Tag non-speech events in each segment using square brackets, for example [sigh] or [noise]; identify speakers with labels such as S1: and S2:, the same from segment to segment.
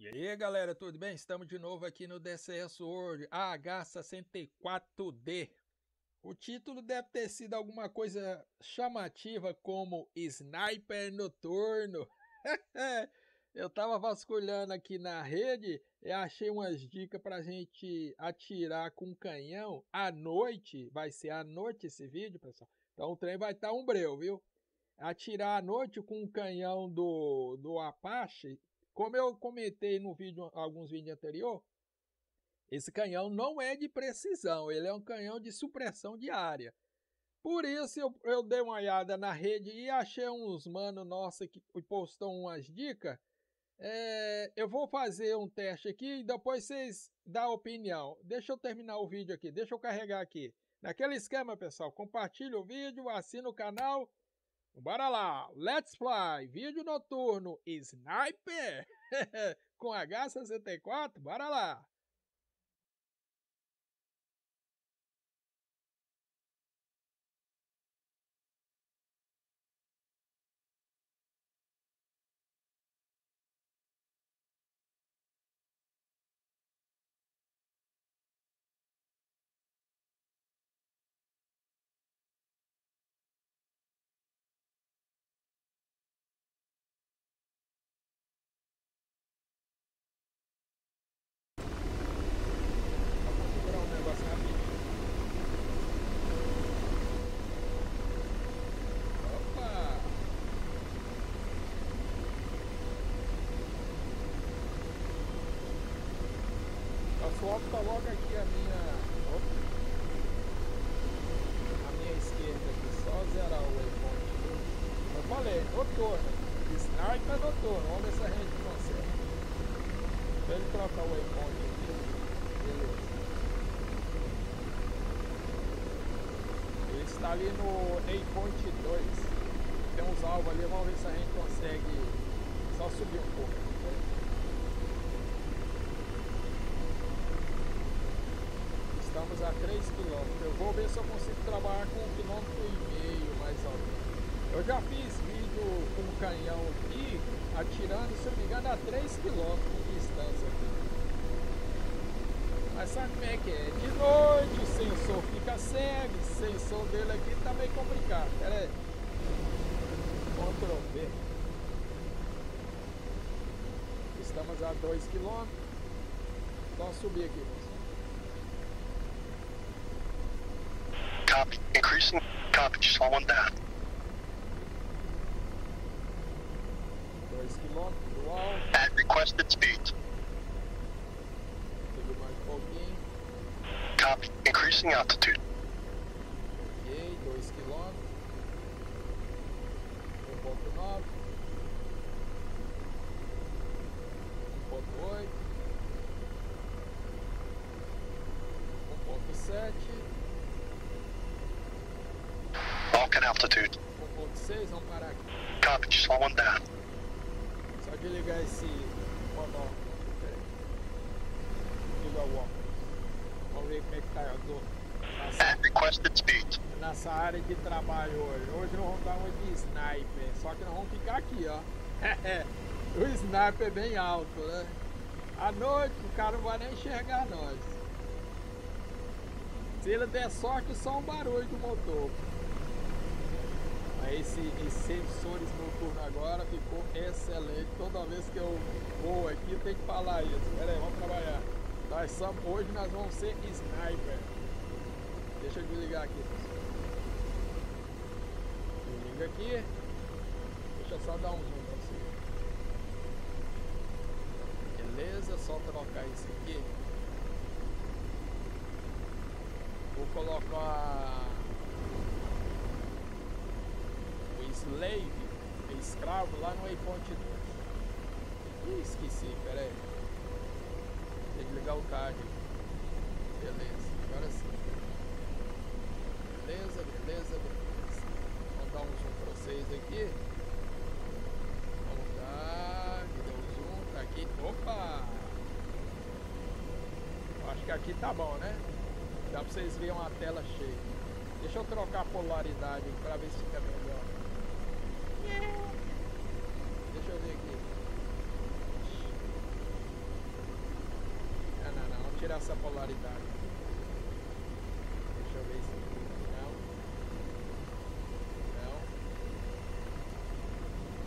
S1: E aí galera, tudo bem? Estamos de novo aqui no DCS World AH64D. O título deve ter sido alguma coisa chamativa como Sniper Noturno. [laughs] Eu tava vasculhando aqui na rede e achei umas dicas pra gente atirar com canhão à noite. Vai ser à noite esse vídeo, pessoal. Então o trem vai estar tá um breu, viu? Atirar à noite com o canhão do, do Apache como eu comentei no vídeo, alguns vídeos anterior, esse canhão não é de precisão, ele é um canhão de supressão de área. Por isso eu, eu dei uma olhada na rede e achei uns mano nossa que postou umas dicas. É, eu vou fazer um teste aqui e depois vocês dão opinião. Deixa eu terminar o vídeo aqui, deixa eu carregar aqui. Naquele esquema, pessoal, compartilha o vídeo, assina o canal Bora lá, Let's Fly, vídeo noturno, Sniper, [laughs] com H64, bora lá. Logo aqui a minha. Opa, a minha esquerda aqui, só zerar o waypoint. Eu falei, noturno. Sniper noturno. Vamos ver se a gente consegue. Deixa ele trocar o waypoint aqui. Beleza. Ele está ali no waypoint 2. Tem uns alvos ali, vamos ver se a gente consegue só subir um pouco. Estamos a 3 km. Eu vou ver se eu consigo trabalhar com um quilômetro e meio, mais ou menos. Eu já fiz vídeo com um canhão aqui, atirando, se não me engano, a 3 km de distância aqui. Mas sabe como é que é? De noite o sensor fica cego, o sensor dele aqui tá meio complicado. Pera aí. Ctrl V. Estamos a 2 km. Então subir aqui,
S2: copy, increasing copy, slow one down. At requested speed. Copy, increasing altitude.
S1: Ok,
S2: 2 km. 1.9.
S1: Só de ligar esse monóculo. Peraí. Liga o óculos. Vamos ver como é que tá eu tô nessa,
S2: At requested speed.
S1: nessa área de trabalho hoje. Hoje nós vamos dar uma de sniper. Só que nós vamos ficar aqui, ó. o sniper é bem alto, né? À noite o cara não vai nem enxergar nós. Se ele der sorte, só um barulho do motor. Esse, esses sensores noturnos agora ficou excelente. Toda vez que eu vou aqui eu tenho que falar isso. Pera aí, vamos trabalhar. Nós somos, hoje nós vamos ser sniper. Deixa eu desligar aqui. Liga aqui. Deixa eu só dar um zoom pra você. Beleza, só trocar isso aqui. Vou colocar slave, escravo, lá no waypoint 2. Ih, esqueci, pera aí. Tem que ligar o card. Beleza, agora sim. Beleza, beleza, beleza. Vamos dar um zoom pra vocês aqui. Vamos dar, que deu um zoom, tá aqui. Opa! Acho que aqui tá bom, né? Dá pra vocês verem uma tela cheia. Deixa eu trocar a polaridade para ver se fica melhor. Deixa eu ver aqui. essa polaridade. Deixa eu ver se. Não. Não.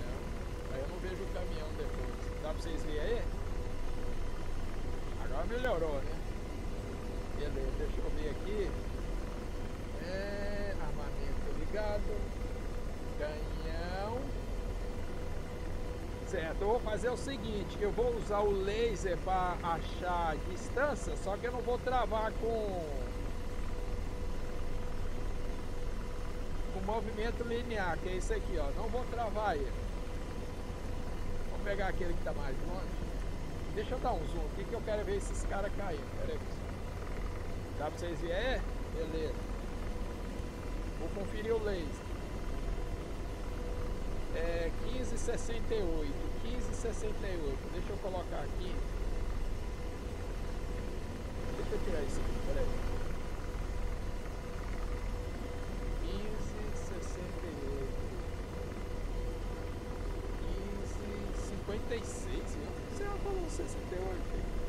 S1: Não. Aí eu não vejo o caminhão depois. Dá pra vocês verem aí? Agora melhorou, né? Beleza, deixa eu ver aqui. É, armamento ligado. Canhão. Certo, eu vou fazer o seguinte, eu vou usar o laser para achar distância, só que eu não vou travar com com movimento linear, que é esse aqui, ó. Não vou travar ele. Vamos pegar aquele que está mais longe. Deixa eu dar um zoom aqui que eu quero ver esses caras caindo. Pera aí. Dá pra vocês verem? É? Beleza. Vou conferir o laser. É 1568. 1568. Deixa eu colocar aqui. Deixa eu tirar isso aqui, peraí. 1568. 1556, viu? Você falou 68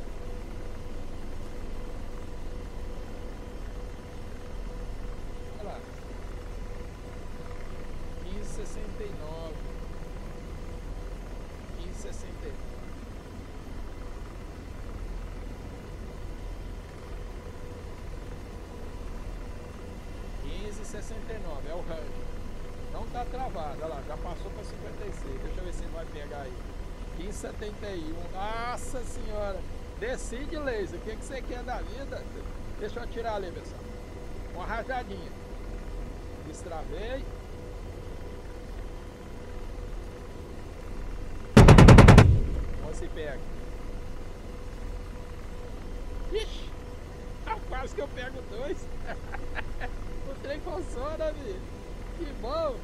S1: 69, é o range. Não está travado, olha lá, já passou para 56. Deixa eu ver se ele vai pegar aí. 1571. Nossa senhora! Decide laser, o que, que você quer da vida? Deixa eu tirar ali, pessoal. Uma rajadinha. Destravei. Vamos se pega. Ixi! Quase que eu pego dois. [laughs] o trem funciona, bicho. Que bom.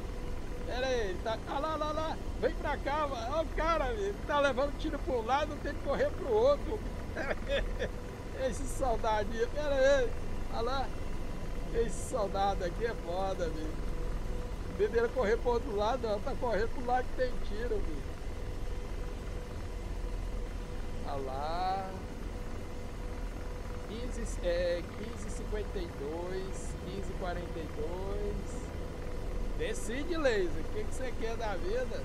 S1: Pera aí, tá. Ah lá, lá, lá. Vem pra cá, mano. Olha o cara, bicho. Tá levando tiro pro lado, tem que correr pro outro. [laughs] Esse soldadinho. Pera aí. Olha lá. Esse soldado aqui é foda, vez dele correr pro outro lado, não. Tá correndo pro lado que tem tiro, bicho. Olha lá. 15, é, 1552, 1542. Decide, laser. O que, que você quer da vida?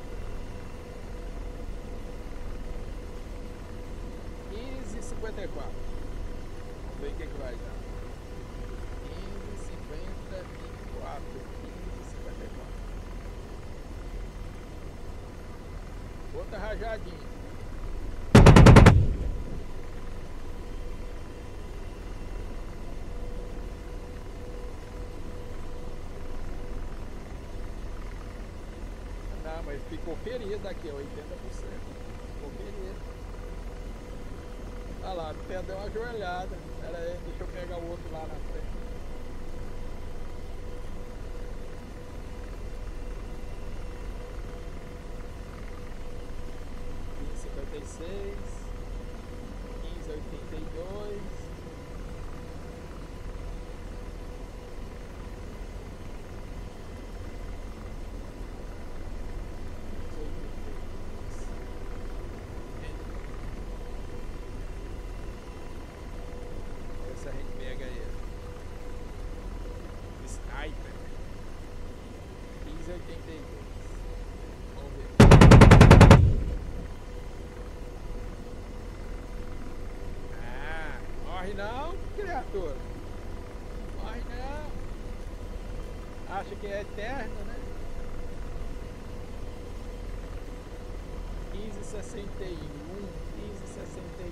S1: 1554. Vamos ver o que, que vai dar. 1554. 1554. Outra rajadinha. Não, mas ficou ferido aqui, 80%. Ficou ferido. Olha lá, até deu uma joelhada. Pera aí, deixa eu pegar o outro lá na frente. Cinquenta e seis, quinze oitenta e dois, Essa a gente pega aí. Sniper. 1582. Vamos ver. Ah, morre não, criatura. Morre não. Acha que é eterno, né? 1561, 1561,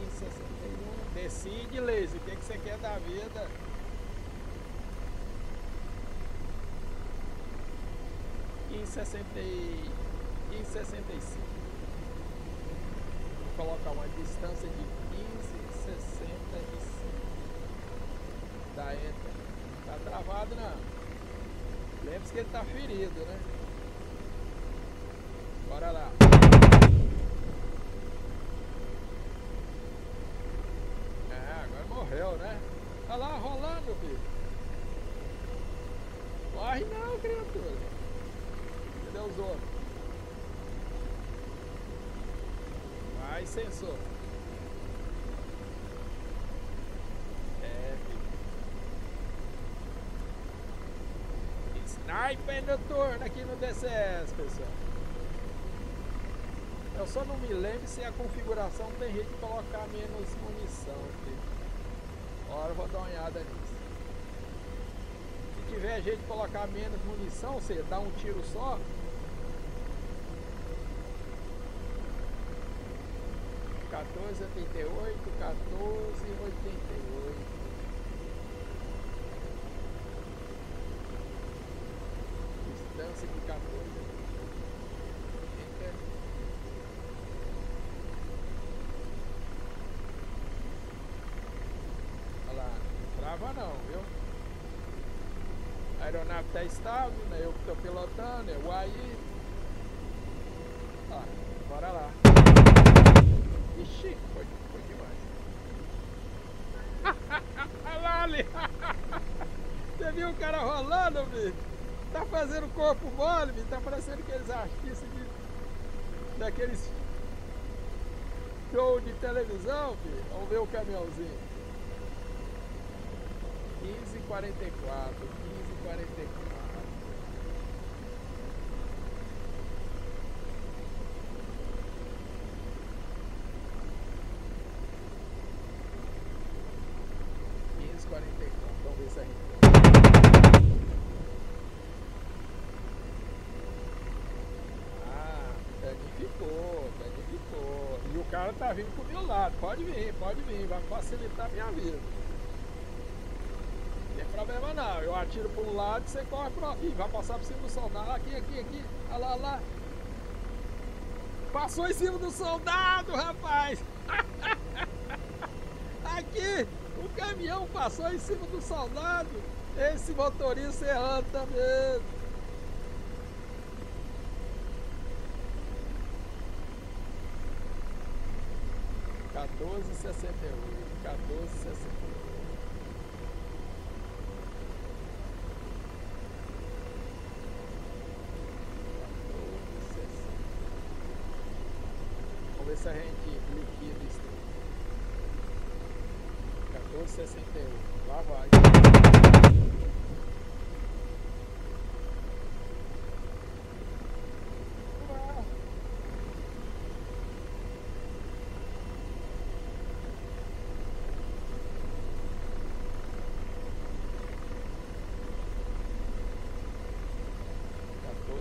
S1: 1561. Decide, laser, o que, que você quer da vida? Quinze e... quinze sessenta e cinco. Vou colocar uma distância de Enter. Tá travado não. Lembre-se que ele tá ferido, né? Bora lá. É, agora morreu, né? Tá lá rolando, filho. Morre não, criatura. Cadê os outros? Vai, sensor. vai em pé noturno aqui no DCS, pessoal. Eu só não me lembro se a configuração tem jeito de colocar menos munição aqui. Agora eu vou dar uma olhada nisso. Se tiver jeito de colocar menos munição, você dá um tiro só, quatorze oitenta e oito, 14, 88. 14, 88. Trava não, viu? A aeronave está estável, né? Eu que estou pilotando, é o AI. Ó, bora lá. Ixi, foi, foi demais. [laughs] Olha lá ali. [laughs] Você viu o cara rolando, bicho? Tá fazendo corpo mole. Tá parecendo aqueles artistas de, daqueles show de televisão, filho. Vamos ver o caminhãozinho. 1544, 1544. Quinze quarenta e quatro. Vamos ver se a gente. Ah, danificou, danificou. E o cara tá vindo pro meu lado. Pode vir, pode vir. Vai facilitar a minha vida. Não tem problema não. Eu atiro para um lado e você corre pro. Ih, vai passar por cima do soldado. Aqui, aqui, aqui. Olha lá, olha lá. Passou em cima do soldado, rapaz! [laughs] Aqui! O caminhão passou em cima do soldado! Esse motorista errando também! Quatorze sessenta e oito, quatorze sessenta e oito. Vamos ver se a gente liquida isso. 14,61. Lá vai.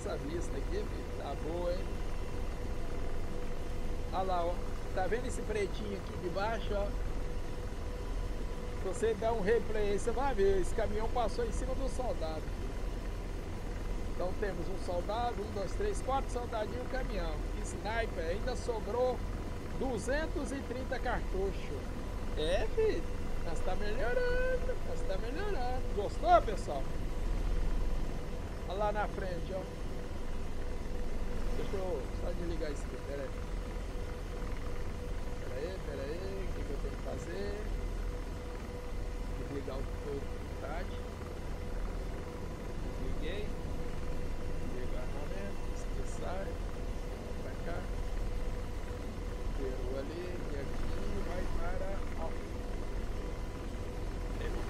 S1: Nossa a vista aqui, filho. Tá boa, hein? Olha lá, ó. Tá vendo esse pretinho aqui de baixo, ó? Se você der um replay aí, você vai ver. Esse caminhão passou em cima do soldado. Então temos um soldado, um, dois, três, quatro soldadinhos e um caminhão. Sniper, ainda sobrou 230 cartuchos. É, filho. Nós tá melhorando, nós tá melhorando. Gostou, pessoal? Olha lá na frente, ó. Eu só desligar isso aqui, pera aí. Pera aí, pera aí, o que, que eu tenho que fazer? Desligar o vontade. Desliguei. Desligar armamento, expressar. Pra cá. Zerou ali e aqui vai para alto.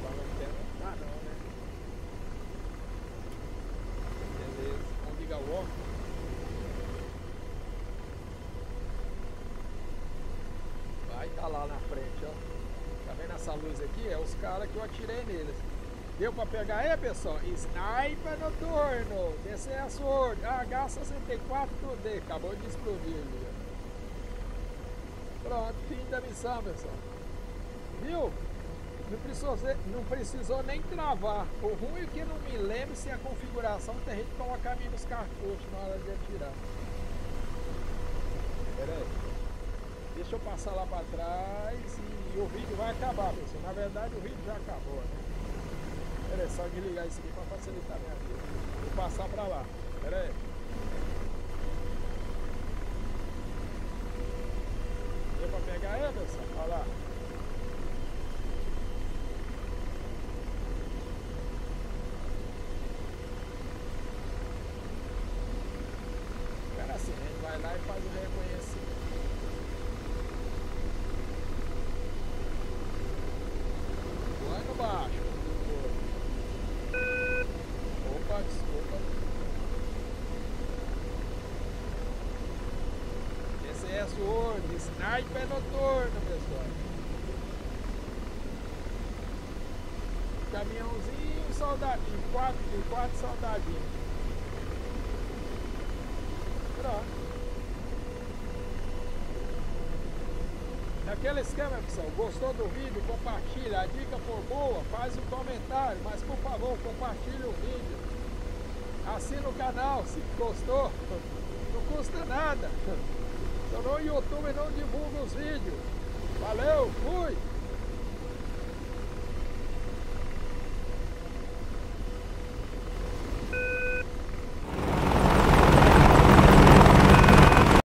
S1: Fala até não tá não, né? Beleza, vamos ligar o óculos. Vai tá lá na frente, ó. Tá vendo essa luz aqui? É os caras que eu atirei neles. Deu pra pegar aí, pessoal? Sniper noturno, DCS Sword, H64D. Acabou de explodir ali. Pronto, fim da missão, pessoal. Viu? Não precisou, não precisou nem travar. O ruim é que não me lembro se a configuração tem gente colocar menos cartuchos na hora de atirar. Pera aí. Deixa eu passar lá pra trás e o vídeo vai acabar, pessoal. Na verdade o vídeo já acabou, né? Pera aí, só desligar isso aqui pra facilitar minha vida. Vou passar pra lá. Pera aí. Deu pra pegar, Anderson? Olha lá. Cara, assim, a gente vai lá e faz o reconhecimento. Vai no baixo. Opa, desculpa. Excesso hoje, sniper noturno, pessoal. Caminhãozinho, soldadinho, quatro, de quatro soldadinhos. Pronto. Aquele esquema, pessoal. Gostou do vídeo? Compartilha. A dica for boa, faz um comentário. Mas por favor, compartilhe o vídeo. Assina o canal se gostou. [laughs] Não custa nada. [laughs] Senão o YouTube não divulga os vídeos. Valeu, fui!